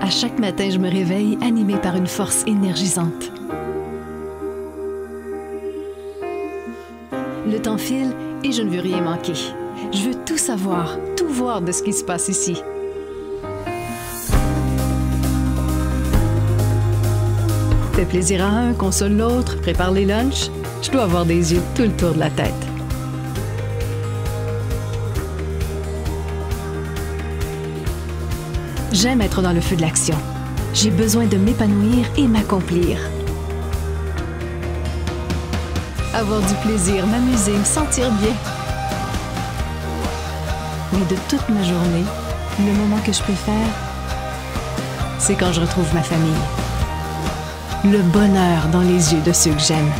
À chaque matin, je me réveille animée par une force énergisante. Le temps file et je ne veux rien manquer. Je veux tout savoir, tout voir de ce qui se passe ici. Fait plaisir à un, console l'autre, prépare les lunchs. Je dois avoir des yeux tout le tour de la tête. J'aime être dans le feu de l'action. J'ai besoin de m'épanouir et m'accomplir. Avoir du plaisir, m'amuser, me sentir bien. Mais de toute ma journée, le moment que je préfère, c'est quand je retrouve ma famille. Le bonheur dans les yeux de ceux que j'aime.